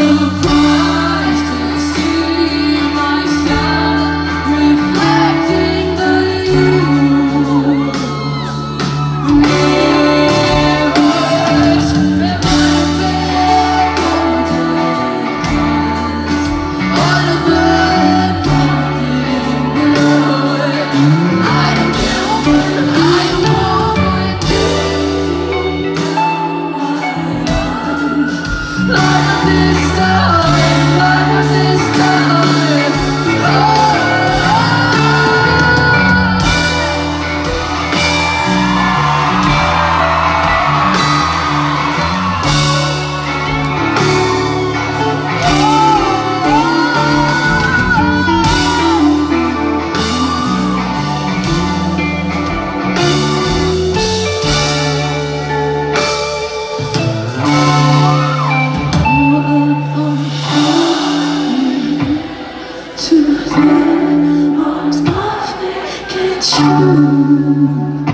surprised to None of this time, none of this you.